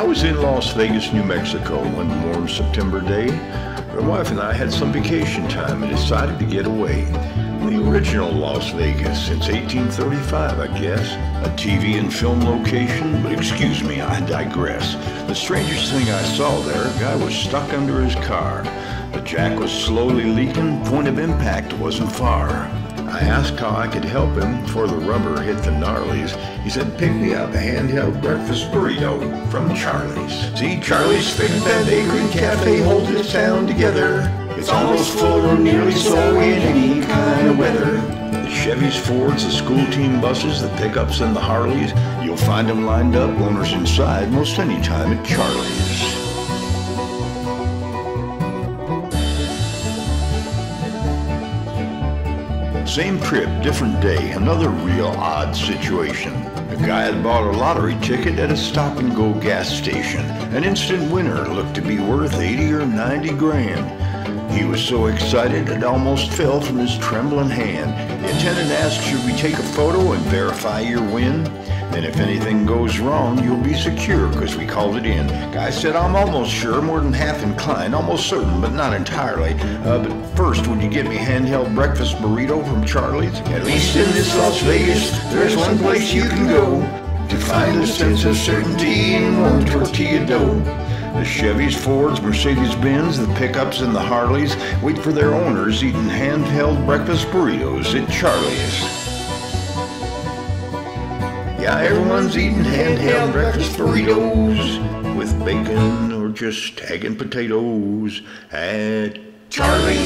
I was in Las Vegas, New Mexico one warm September day. My wife and I had some vacation time and decided to get away. The original Las Vegas since 1835, I guess. A TV and film location, but excuse me, I digress. The strangest thing I saw there, a guy was stuck under his car. The jack was slowly leaking, point of impact wasn't far. I asked how I could help him before the rubber hit the gnarlies. He said, pick me up a handheld breakfast burrito from Charlie's. See, Charlie's Big Bend Acre Cafe holds this town together. It's almost full or nearly so in any kind of weather. The Chevys, Fords, the school team buses, the pickups, and the Harleys, you'll find them lined up, owners inside, most any time at Charlie's. Same trip, different day, another real odd situation. A guy had bought a lottery ticket at a stop and go gas station. An instant winner looked to be worth 80 or 90 grand. He was so excited it almost fell from his trembling hand. The attendant asked, Should we take a photo and verify your win? And if anything goes wrong, you'll be secure because we called it in. Guy said, I'm almost sure, more than half inclined, almost certain, but not entirely. Uh, but first, would you get me handheld breakfast burrito from Charlie's? At least in this Las Vegas, there's one place you can go to find a sense of certainty in warm tortilla dough. The Chevys, Fords, Mercedes-Benz, the pickups, and the Harleys wait for their owners eating handheld breakfast burritos at Charlie's. Yeah, everyone's eating handheld breakfast burritos with bacon or just tagging potatoes at Charlie's.